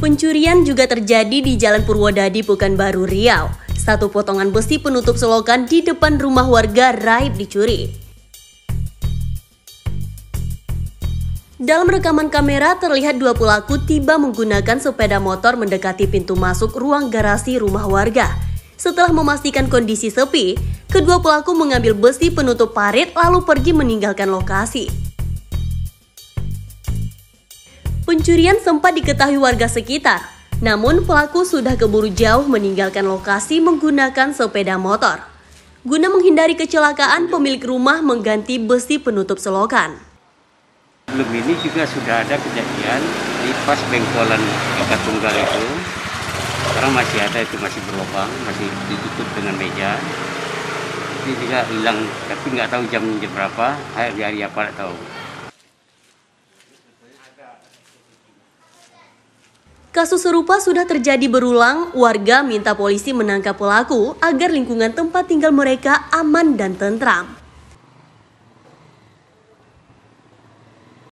Pencurian juga terjadi di Jalan Purwodadi, Pekanbaru, Riau. Satu potongan besi penutup selokan di depan rumah warga raib dicuri. Dalam rekaman kamera terlihat dua pelaku tiba menggunakan sepeda motor mendekati pintu masuk ruang garasi rumah warga. Setelah memastikan kondisi sepi, kedua pelaku mengambil besi penutup parit lalu pergi meninggalkan lokasi. Pencurian sempat diketahui warga sekitar, namun pelaku sudah keburu jauh meninggalkan lokasi menggunakan sepeda motor. Guna menghindari kecelakaan, pemilik rumah mengganti besi penutup selokan. Belum ini juga sudah ada kejadian di pas bengkolan ikat tunggal itu. Sekarang masih ada itu masih berlubang, masih ditutup dengan meja. Ini juga hilang, tapi nggak tahu jam jam berapa, hari hari apa nggak tahu. Kasus serupa sudah terjadi berulang, warga minta polisi menangkap pelaku agar lingkungan tempat tinggal mereka aman dan tentram.